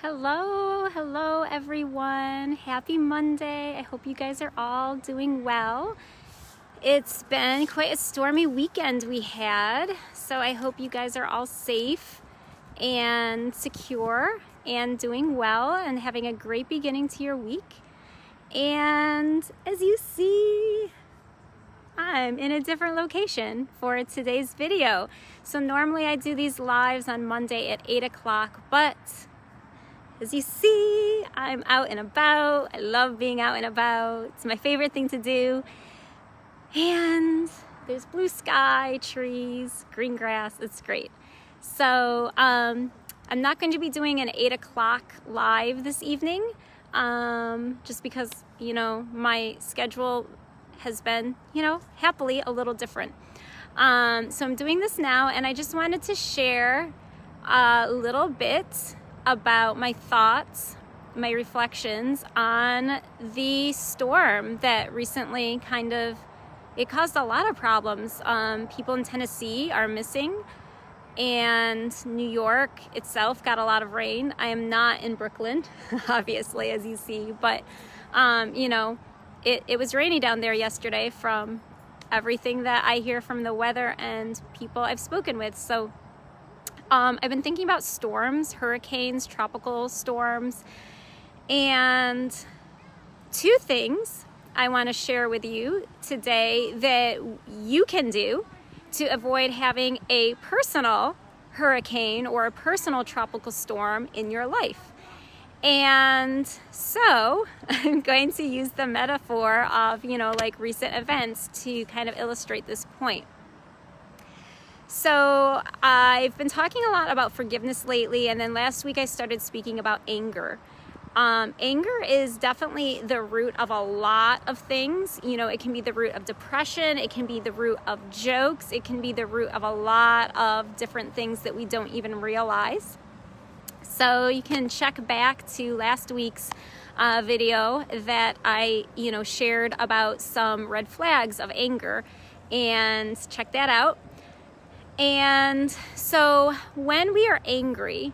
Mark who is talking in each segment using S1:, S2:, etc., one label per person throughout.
S1: Hello, hello everyone. Happy Monday. I hope you guys are all doing well. It's been quite a stormy weekend we had, so I hope you guys are all safe and secure and doing well and having a great beginning to your week. And as you see, I'm in a different location for today's video. So normally I do these lives on Monday at 8 o'clock, but as you see, I'm out and about. I love being out and about. It's my favorite thing to do. And there's blue sky, trees, green grass. It's great. So um, I'm not going to be doing an 8 o'clock live this evening um, just because, you know, my schedule has been, you know, happily a little different. Um, so I'm doing this now, and I just wanted to share a little bit about my thoughts, my reflections on the storm that recently kind of it caused a lot of problems. Um, people in Tennessee are missing, and New York itself got a lot of rain. I am not in Brooklyn, obviously, as you see, but um, you know, it, it was rainy down there yesterday from everything that I hear from the weather and people I've spoken with. So um, I've been thinking about storms, hurricanes, tropical storms, and two things I want to share with you today that you can do to avoid having a personal hurricane or a personal tropical storm in your life. And so I'm going to use the metaphor of, you know, like recent events to kind of illustrate this point. So I've been talking a lot about forgiveness lately, and then last week I started speaking about anger. Um, anger is definitely the root of a lot of things. You know, it can be the root of depression, it can be the root of jokes, it can be the root of a lot of different things that we don't even realize. So you can check back to last week's uh, video that I, you know, shared about some red flags of anger and check that out. And so when we are angry,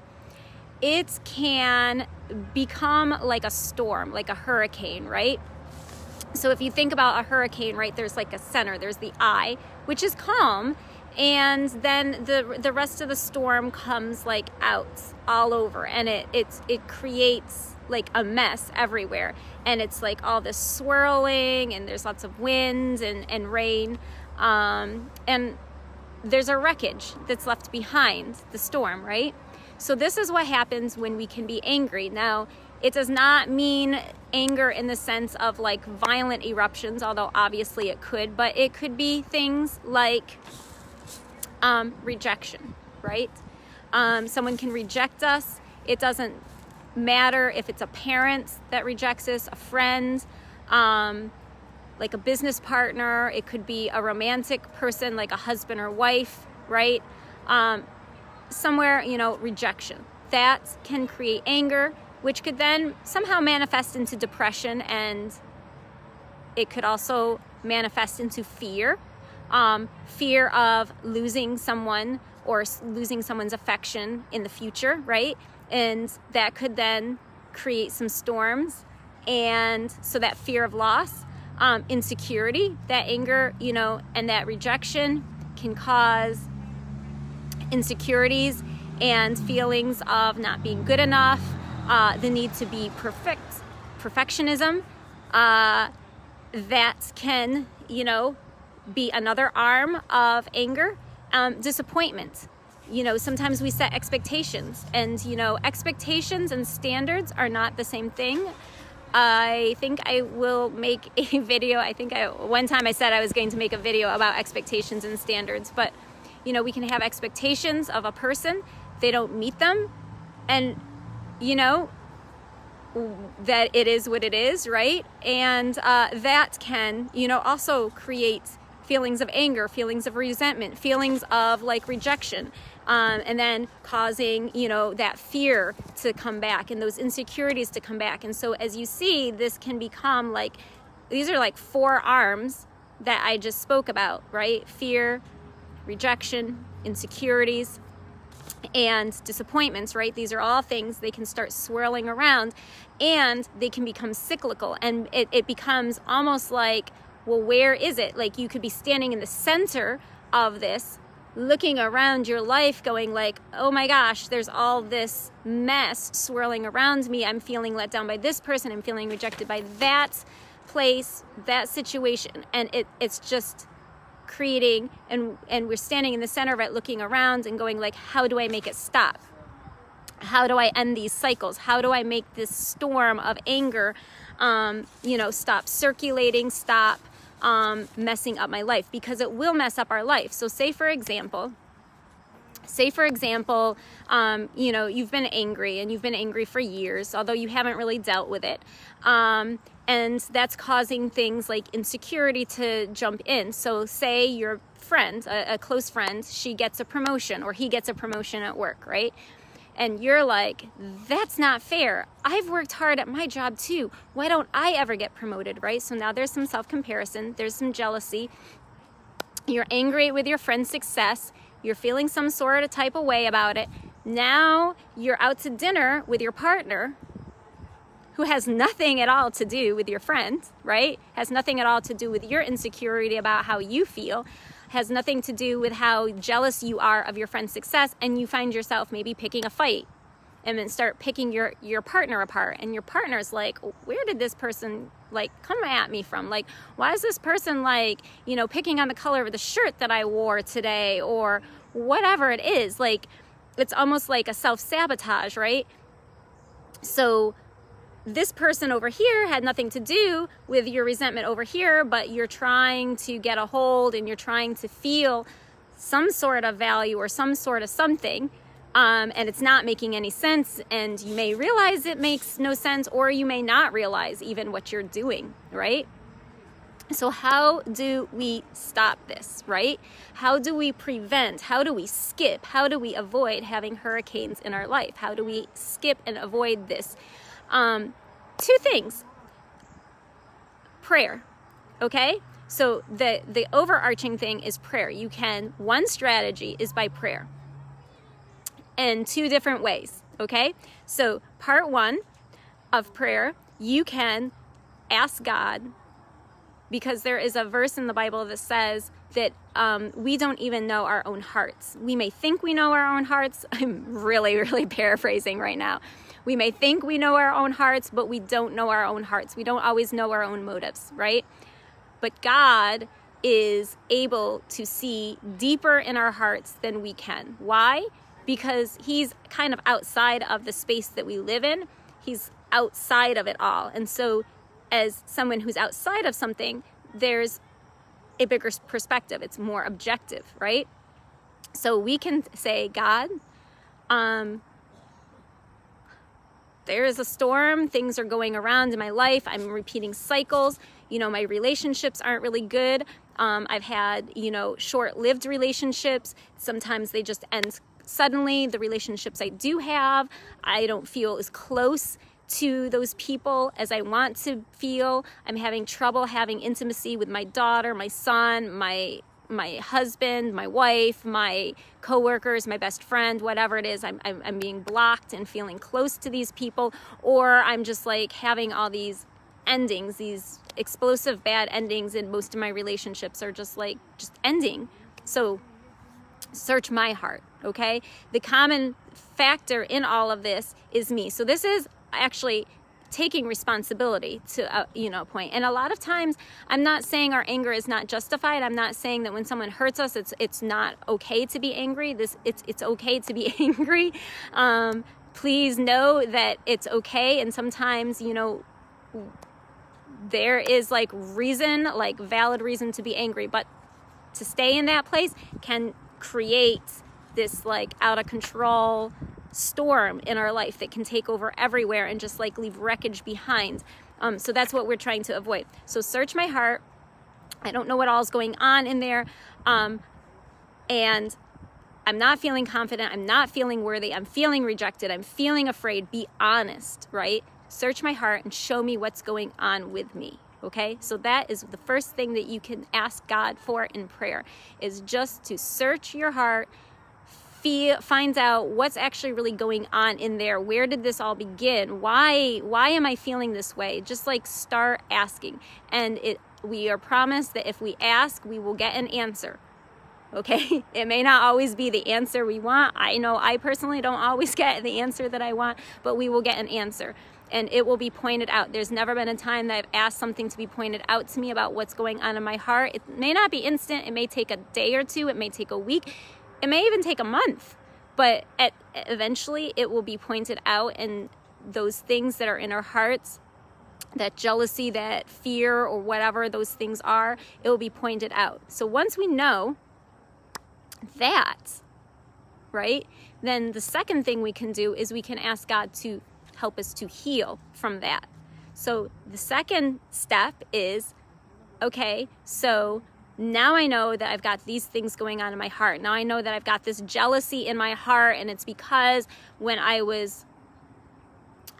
S1: it can become like a storm, like a hurricane, right? So if you think about a hurricane, right, there's like a center, there's the eye, which is calm, and then the the rest of the storm comes like out all over and it it's it creates like a mess everywhere and it's like all this swirling and there's lots of wind and, and rain um, and there's a wreckage that's left behind the storm, right? So, this is what happens when we can be angry. Now, it does not mean anger in the sense of like violent eruptions, although obviously it could, but it could be things like um, rejection, right? Um, someone can reject us. It doesn't matter if it's a parent that rejects us, a friend. Um, like a business partner, it could be a romantic person like a husband or wife, right? Um, somewhere, you know, rejection. That can create anger, which could then somehow manifest into depression and it could also manifest into fear um, fear of losing someone or losing someone's affection in the future, right? And that could then create some storms. And so that fear of loss um, insecurity, that anger, you know, and that rejection can cause insecurities and feelings of not being good enough, uh, the need to be perfect, perfectionism. Uh, that can, you know, be another arm of anger. Um, disappointment. You know, sometimes we set expectations, and, you know, expectations and standards are not the same thing. I think I will make a video. I think I, one time I said I was going to make a video about expectations and standards, but you know, we can have expectations of a person, they don't meet them, and you know, that it is what it is, right? And uh, that can, you know, also create feelings of anger, feelings of resentment, feelings of like rejection um, and then causing you know that fear to come back and those insecurities to come back and so as you see this can become like these are like four arms that i just spoke about right fear rejection insecurities and disappointments, right? These are all things they can start swirling around and they can become cyclical and it, it becomes almost like, well, where is it? Like you could be standing in the center of this looking around your life going like oh my gosh there's all this mess swirling around me. I'm feeling let down by this person. I'm feeling rejected by that place that situation. And it, it's just creating and and we're standing in the center of it looking around and going like how do i make it stop? How do i end these cycles? How do i make this storm of anger um, you know stop circulating stop um, messing up my life because it will mess up our life. So say for example say for example um, you know you've been angry and you've been angry for years although you haven't really dealt with it um, and that's causing things like insecurity to jump in. So say your friend a, a close friend she gets a promotion or he gets a promotion at work right and you're like, that's not fair. I've worked hard at my job too. Why don't I ever get promoted, right? So now there's some self comparison, there's some jealousy. You're angry with your friend's success. You're feeling some sort of type of way about it. Now you're out to dinner with your partner who has nothing at all to do with your friend, right? Has nothing at all to do with your insecurity about how you feel, has nothing to do with how jealous you are of your friend's success, and you find yourself maybe picking a fight and then start picking your your partner apart and your partner's like where did this person like come at me from? Like why is this person like you know picking on the color of the shirt that i wore today or whatever it is? Like it's almost like a self-sabotage right? So this person over here had nothing to do with your resentment over here, but you're trying to get a hold and you're trying to feel some sort of value or some sort of something. Um, and it's not making any sense, and you may realize it makes no sense, or you may not realize even what you're doing, right? So, how do we stop this, right? How do we prevent? How do we skip? How do we avoid having hurricanes in our life? How do we skip and avoid this? Um, two things prayer, okay? So the the overarching thing is prayer. You can one strategy is by prayer. In two different ways, okay? So part 1 of prayer, you can ask God because there is a verse in the Bible that says that um, we don't even know our own hearts. We may think we know our own hearts. I'm really, really paraphrasing right now. We may think we know our own hearts, but we don't know our own hearts. We don't always know our own motives, right? But God is able to see deeper in our hearts than we can. Why? Because He's kind of outside of the space that we live in, He's outside of it all. And so, as someone who's outside of something, there's a bigger perspective, it's more objective, right? So we can say, God, um, there is a storm, things are going around in my life, I'm repeating cycles, you know, my relationships aren't really good. Um, I've had, you know, short lived relationships. Sometimes they just end suddenly. The relationships I do have, I don't feel as close to those people as I want to feel. I'm having trouble having intimacy with my daughter, my son, my my husband, my wife, my coworkers, my best friend, whatever it is, I'm, I'm, I'm being blocked and feeling close to these people, or I'm just like having all these endings, these explosive bad endings in most of my relationships are just like just ending. So search my heart, okay? The common factor in all of this is me. So this is actually taking responsibility to a, you know point. And a lot of times i'm not saying our anger is not justified. I'm not saying that when someone hurts us it's it's not okay to be angry. This it's it's okay to be angry. Um, please know that it's okay. And sometimes you know there is like reason like valid reason to be angry. But to stay in that place can create this like out of control storm in our life that can take over everywhere and just like leave wreckage behind. Um, so that's what we're trying to avoid. So search my heart. I don't know what all is going on in there. Um, and I'm not feeling confident. I'm not feeling worthy. I'm feeling rejected. I'm feeling afraid. Be honest, right? Search my heart and show me what's going on with me. Okay? So that is the first thing that you can ask God for in prayer is just to search your heart feel, finds out what's actually really going on in there. Where did this all begin? Why why am I feeling this way? Just like start asking. And it we are promised that if we ask, we will get an answer. Okay? It may not always be the answer we want. I know I personally don't always get the answer that I want, but we will get an answer and it will be pointed out. There's never been a time that I've asked something to be pointed out to me about what's going on in my heart. It may not be instant, it may take a day or two, it may take a week, it may even take a month, but at, eventually it will be pointed out, and those things that are in our hearts that jealousy, that fear, or whatever those things are, it will be pointed out. So once we know that, right, then the second thing we can do is we can ask God to help us to heal from that. So the second step is okay, so now I know that I've got these things going on in my heart. Now I know that I've got this jealousy in my heart, and it's because when I was,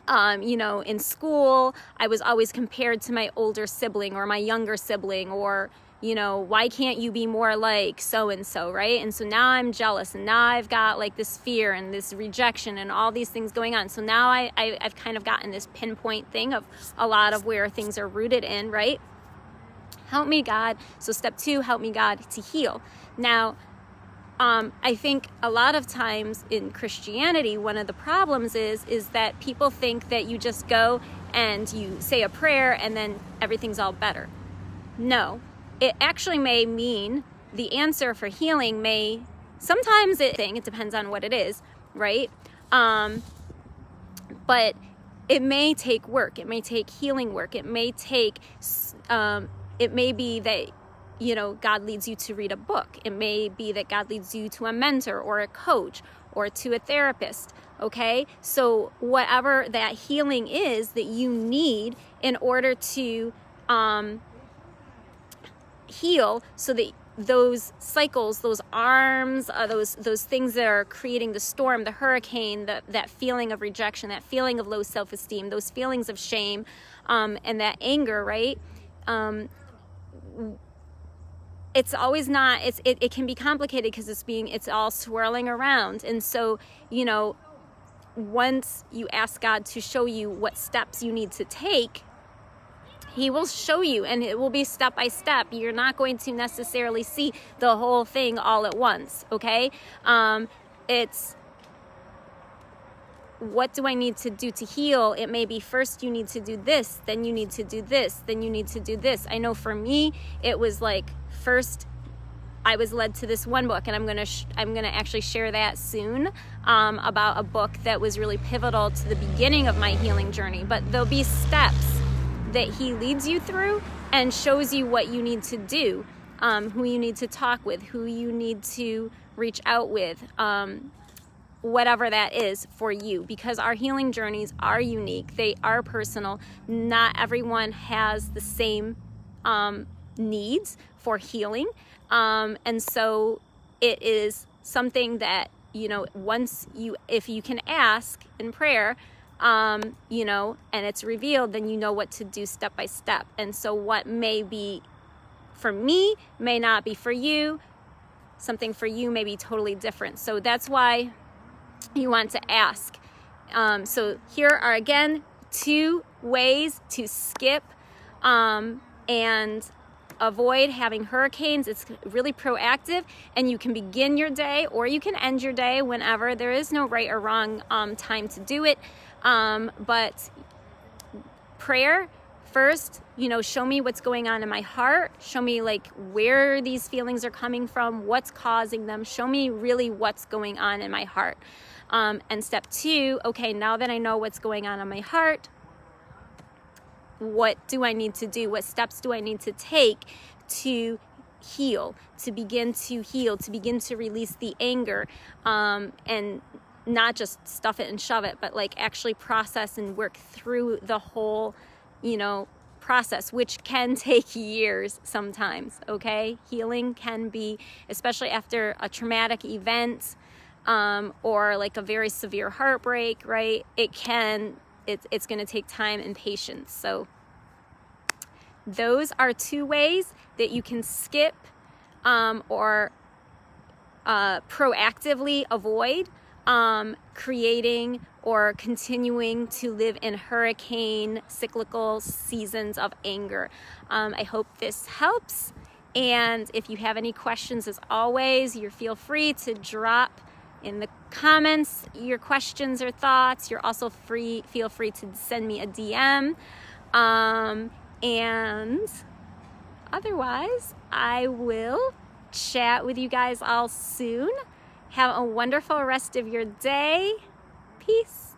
S1: um, you know, in school, I was always compared to my older sibling or my younger sibling, or, you know, why can't you be more like so and so, right? And so now I'm jealous, and now I've got like this fear and this rejection and all these things going on. So now I, I, I've kind of gotten this pinpoint thing of a lot of where things are rooted in, right? Help me, God. So, step two, help me, God, to heal. Now, um, I think a lot of times in Christianity, one of the problems is is that people think that you just go and you say a prayer and then everything's all better. No, it actually may mean the answer for healing may sometimes it thing it depends on what it is, right? Um, but it may take work. It may take healing work. It may take um, it may be that you know God leads you to read a book. It may be that God leads you to a mentor or a coach or to a therapist. Okay? So whatever that healing is that you need in order to um, heal so that those cycles, those arms, uh, those those things that are creating the storm, the hurricane, the, that feeling of rejection, that feeling of low self-esteem, those feelings of shame, um, and that anger, right? Um, it's always not it's it, it can be complicated because it's being it's all swirling around. And so you know once you ask god to show you what steps you need to take he will show you and it will be step by step. You're not going to necessarily see the whole thing all at once okay? Um, it's what do I need to do to heal? It may be first you need to do this, then you need to do this, then you need to do this. I know for me, it was like first I was led to this one book, and I'm gonna I'm gonna actually share that soon um, about a book that was really pivotal to the beginning of my healing journey. But there'll be steps that he leads you through and shows you what you need to do, um, who you need to talk with, who you need to reach out with. Um, whatever that is for you because our healing journeys are unique. They are personal. Not everyone has the same um, needs for healing. Um, and so it is something that you know once you if you can ask in prayer um, you know and it's revealed then you know what to do step by step. And so what may be for me may not be for you. Something for you may be totally different. So that's why you want to ask. Um, so here are again two ways to skip um, and avoid having hurricanes. It's really proactive, and you can begin your day or you can end your day whenever. There is no right or wrong um, time to do it, um, but prayer first you know show me what's going on in my heart show me like where these feelings are coming from what's causing them show me really what's going on in my heart um, and step two, okay, now that I know what's going on in my heart, what do I need to do? What steps do I need to take to heal, to begin to heal, to begin to release the anger, um, and not just stuff it and shove it, but like actually process and work through the whole, you know, process, which can take years sometimes, okay? Healing can be, especially after a traumatic event, um, or like a very severe heartbreak, right? It can, it's, it's going to take time and patience. So, those are two ways that you can skip um, or uh, proactively avoid um, creating or continuing to live in hurricane cyclical seasons of anger. Um, I hope this helps. And if you have any questions, as always, you feel free to drop in the comments your questions or thoughts. You're also free, feel free to send me a DM. Um, and otherwise, I will chat with you guys all soon. Have a wonderful rest of your day. Peace.